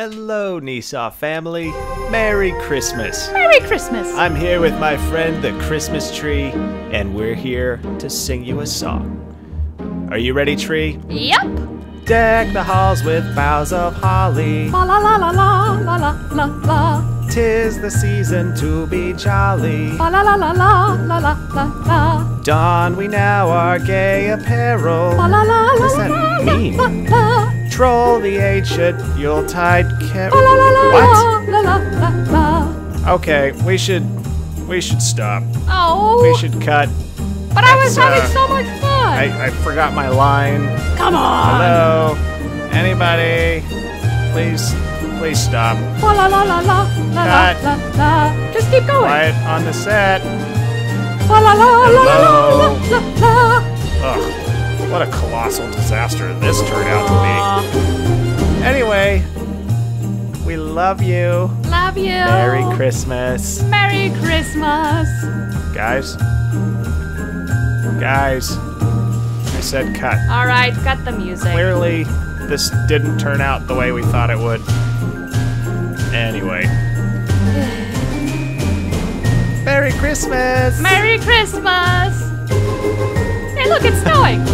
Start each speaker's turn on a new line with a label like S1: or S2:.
S1: Hello, Nesaw family. Merry Christmas.
S2: Merry Christmas.
S1: I'm here with my friend the Christmas tree, and we're here to sing you a song. Are you ready, tree?
S2: Yep.
S1: Deck the halls with boughs of holly.
S2: La la la la la la la la la.
S1: Tis the season to be jolly.
S2: La la la la la la la la la.
S1: Don we now our gay apparel.
S2: La la la la
S1: What does
S2: la la
S1: mean?
S2: la la.
S1: Troll the ancient Yuletide car-
S2: La la la la
S1: What? Okay, we should we should stop.
S2: Oh.
S1: We should cut.
S2: But I was having
S1: uh,
S2: so much fun.
S1: I, I forgot my line.
S2: Come on.
S1: Hello? Anybody? Please, please stop.
S2: La la la la la la la la. Just keep going.
S1: Quiet on the set. What a colossal disaster this turned out to be. Anyway, we love you.
S2: Love you.
S1: Merry Christmas.
S2: Merry Christmas.
S1: Guys? Guys, I said cut.
S2: All right, cut the music.
S1: Clearly, this didn't turn out the way we thought it would. Anyway. Merry Christmas!
S2: Merry Christmas. Hey, look, it's snowing.